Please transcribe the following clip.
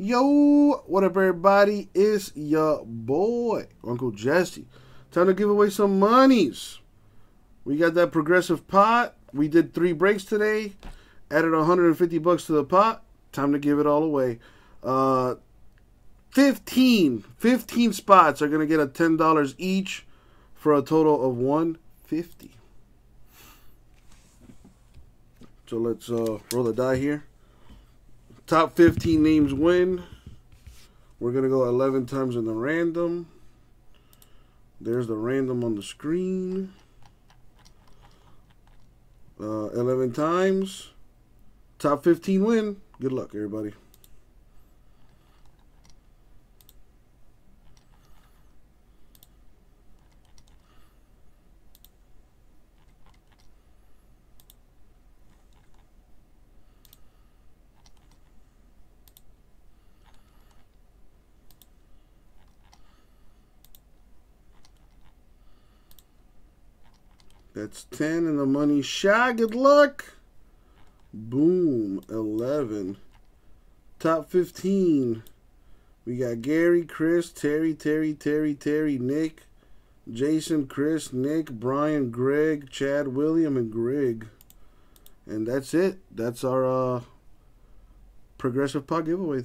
Yo, what up, everybody? It's your boy, Uncle Jesse. Time to give away some monies. We got that progressive pot. We did three breaks today. Added 150 bucks to the pot. Time to give it all away. Uh, 15, 15 spots are going to get a $10 each for a total of 150 So let's uh, roll the die here. Top 15 names win. We're going to go 11 times in the random. There's the random on the screen. Uh, 11 times. Top 15 win. Good luck, everybody. That's 10 in the money shot. Good luck. Boom. 11. Top 15. We got Gary, Chris, Terry, Terry, Terry, Terry, Nick, Jason, Chris, Nick, Brian, Greg, Chad, William, and Greg. And that's it. That's our uh, progressive pot giveaway.